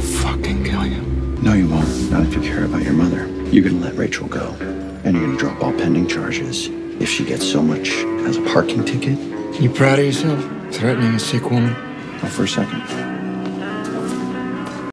fucking kill you. No, you won't. Not if you care about your mother. You're gonna let Rachel go. And you're gonna drop all pending charges. If she gets so much as a parking ticket, You proud of yourself? Threatening a sick woman? not for a second.